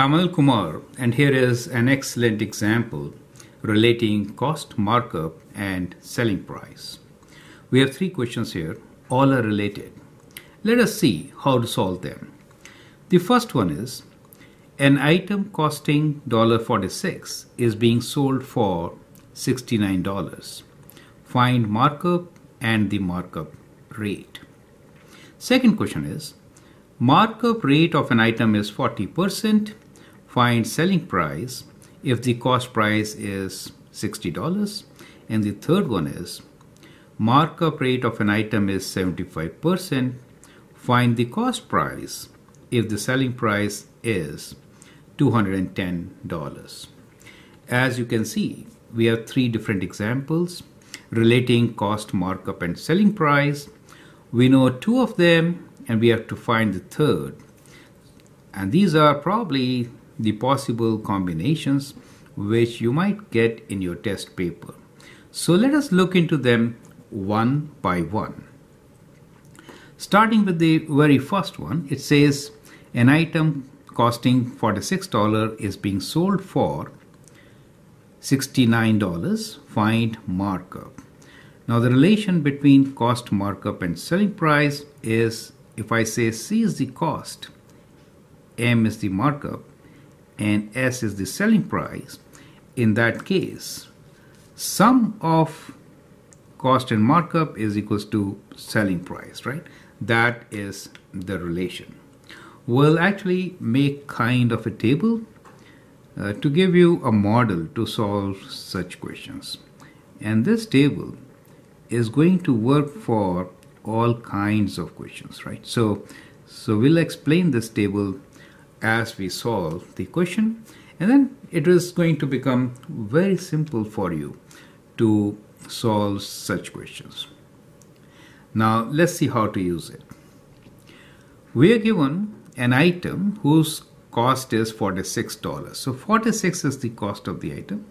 I'm Kumar and here is an excellent example relating cost markup and selling price. We have three questions here, all are related. Let us see how to solve them. The first one is an item costing $46 is being sold for $69. Find markup and the markup rate. Second question is markup rate of an item is 40%. Find selling price if the cost price is $60. And the third one is markup rate of an item is 75%. Find the cost price if the selling price is $210. As you can see, we have three different examples relating cost markup and selling price. We know two of them and we have to find the third. And these are probably the possible combinations which you might get in your test paper. So let us look into them one by one. Starting with the very first one, it says an item costing $46 is being sold for $69. Find markup. Now the relation between cost markup and selling price is if I say C is the cost, M is the markup, and S is the selling price, in that case, sum of cost and markup is equals to selling price, right? That is the relation. We'll actually make kind of a table uh, to give you a model to solve such questions. And this table is going to work for all kinds of questions, right? So, so we'll explain this table as we solve the question and then it is going to become very simple for you to solve such questions. Now let's see how to use it. We are given an item whose cost is $46. So 46 is the cost of the item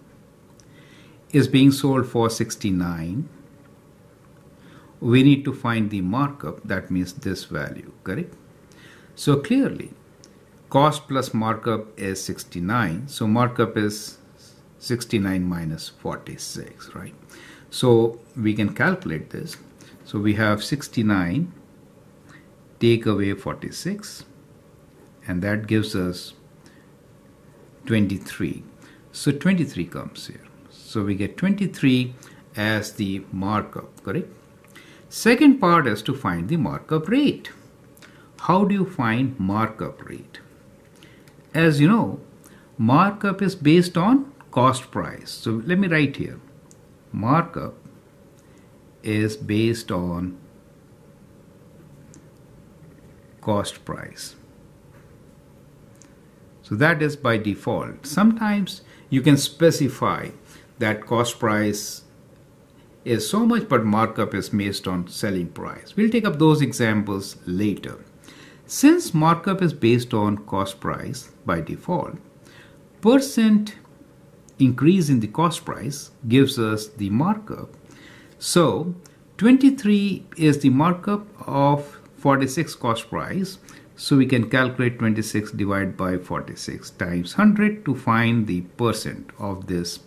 is being sold for 69 we need to find the markup that means this value correct so clearly cost plus markup is 69 so markup is 69 minus 46 right? So we can calculate this. So we have 69 take away 46 and that gives us 23 so 23 comes here. So we get 23 as the markup correct? Second part is to find the markup rate. How do you find markup rate? As you know, markup is based on cost price. So let me write here. Markup is based on cost price. So that is by default. Sometimes you can specify that cost price is so much, but markup is based on selling price. We'll take up those examples later. Since markup is based on cost price by default, percent increase in the cost price gives us the markup. So 23 is the markup of 46 cost price. So we can calculate 26 divided by 46 times 100 to find the percent of this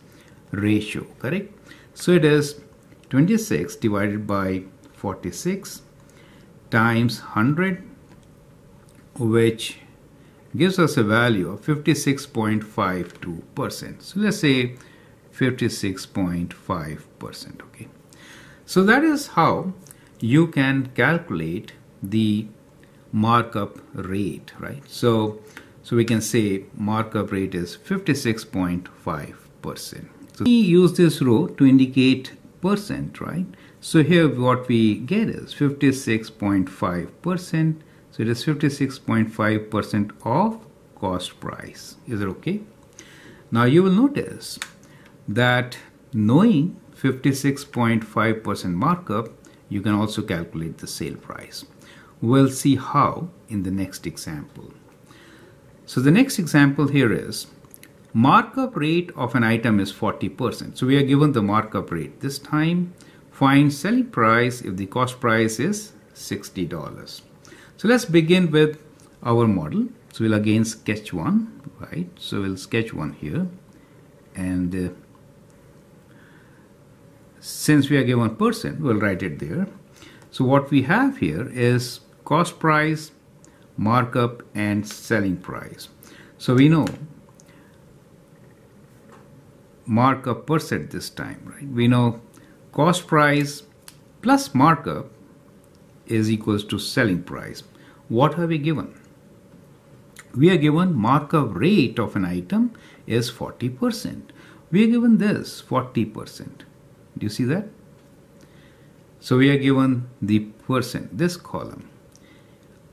ratio, correct? So it is 26 divided by 46 times 100 which gives us a value of 56.52%. So let's say 56.5%. Okay. So that is how you can calculate the markup rate, right? So so we can say markup rate is 56.5%. So we use this row to indicate percent, right? So here what we get is 56.5%. So it is 56.5% of cost price. Is it okay? Now you will notice that knowing 56.5% markup, you can also calculate the sale price. We'll see how in the next example. So the next example here is Markup rate of an item is 40%. So we are given the markup rate. This time find selling price if the cost price is $60. So let's begin with our model. So we'll again sketch one, right? So we'll sketch one here. And uh, since we are given percent, we'll write it there. So what we have here is cost price, markup, and selling price. So we know markup percent this time, right? We know cost price plus markup is equals to selling price. What are we given? We are given markup rate of an item is 40%. We are given this 40%. Do you see that? So we are given the percent, this column.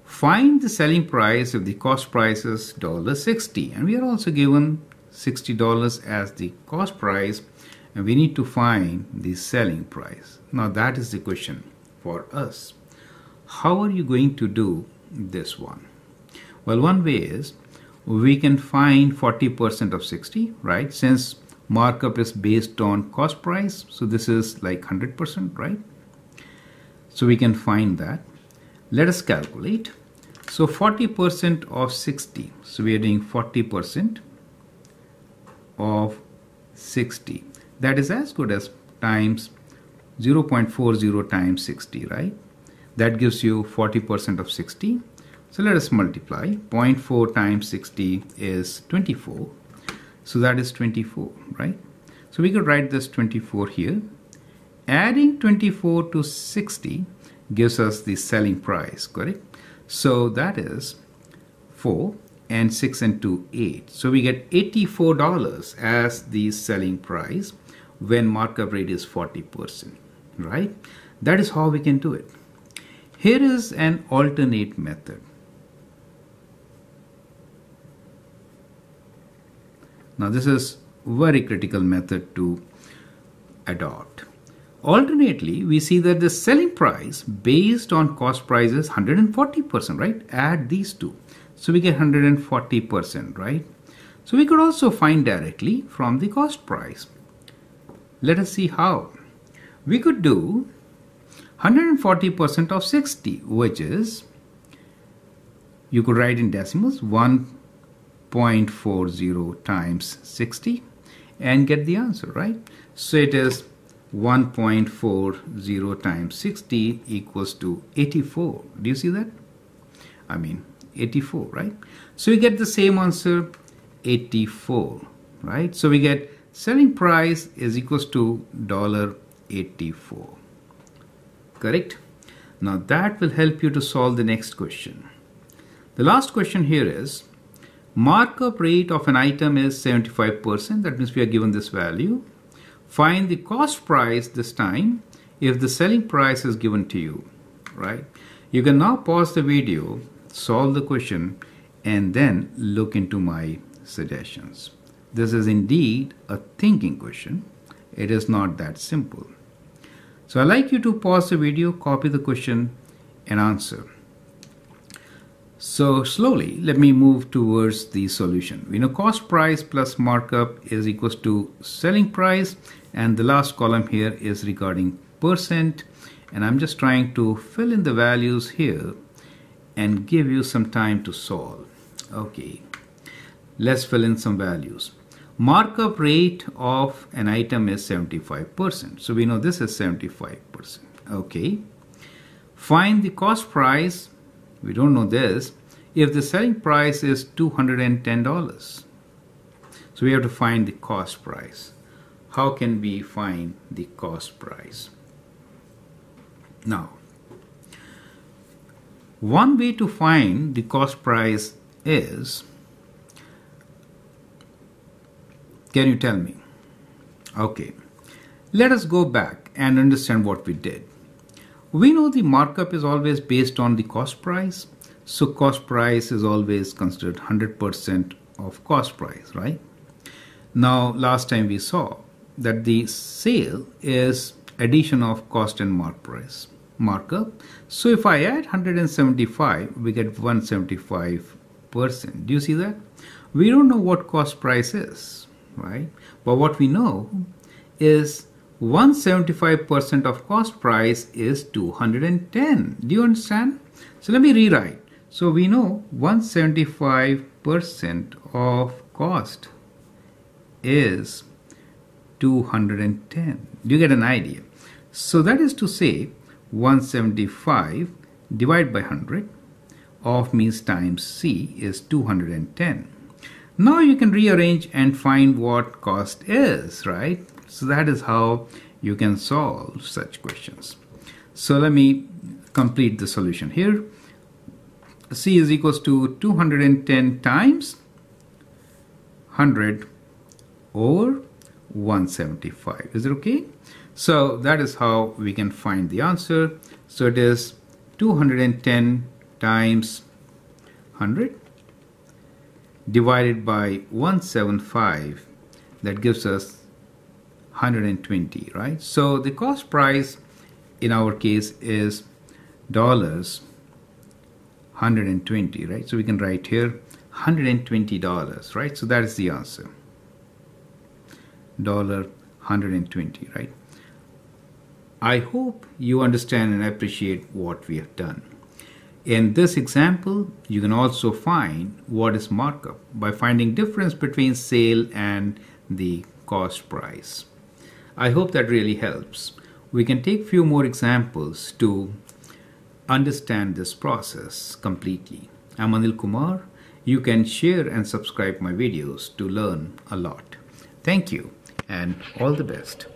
Find the selling price if the cost price is $60 and we are also given $60 as the cost price and we need to find the selling price. Now that is the question for us. How are you going to do this one? Well, one way is we can find 40% of 60, right? Since markup is based on cost price, so this is like 100%, right? So we can find that. Let us calculate. So 40% of 60, so we are doing 40% of 60 that is as good as times 0.40 times 60 right that gives you 40% of 60 so let us multiply. 0.4 times 60 is 24 so that is 24 right? So we could write this 24 here. Adding 24 to 60 gives us the selling price correct? So that is 4 and 6 and 2 8 so we get $84 as the selling price when markup rate is 40%, right? That is how we can do it. Here is an alternate method. Now this is very critical method to adopt. Alternately, we see that the selling price based on cost price is 140%, right? Add these two. So we get 140%, right? So we could also find directly from the cost price. Let us see how. We could do 140% of 60, which is, you could write in decimals 1.40 times 60 and get the answer, right? So it is 1.40 times 60 equals to 84. Do you see that? I mean, 84, right? So we get the same answer, 84, right? So we get selling price is equals to $84. Correct? Now that will help you to solve the next question. The last question here is markup rate of an item is 75%. That means we are given this value. Find the cost price this time if the selling price is given to you, right? You can now pause the video, solve the question, and then look into my suggestions. This is indeed a thinking question. It is not that simple. So I'd like you to pause the video, copy the question and answer. So slowly, let me move towards the solution. We know cost price plus markup is equals to selling price and the last column here is regarding percent and I'm just trying to fill in the values here and give you some time to solve. Okay, let's fill in some values. Markup rate of an item is 75%. So we know this is 75%. Okay. Find the cost price. We don't know this. If the selling price is $210. So we have to find the cost price. How can we find the cost price? Now, one way to find the cost price is Can you tell me? Okay, let us go back and understand what we did. We know the markup is always based on the cost price. So cost price is always considered 100% of cost price, right? Now, last time we saw that the sale is addition of cost and mark price markup. So if I add 175, we get 175%. Do you see that? We don't know what cost price is right? But what we know is 175% of cost price is 210. Do you understand? So let me rewrite. So we know 175% of cost is 210. Do you get an idea? So that is to say 175 divided by 100 of means times C is 210. Now you can rearrange and find what cost is, right? So that is how you can solve such questions. So let me complete the solution here. C is equals to 210 times 100 over 175. Is it okay? So that is how we can find the answer. So it is 210 times 100 divided by 175 that gives us 120 right? So the cost price in our case is dollars 120 right? So we can write here 120 dollars right? So that is the answer. Dollar 120 right? I hope you understand and appreciate what we have done in this example, you can also find what is markup by finding difference between sale and the cost price. I hope that really helps. We can take few more examples to understand this process completely. I'm Anil Kumar. You can share and subscribe my videos to learn a lot. Thank you and all the best.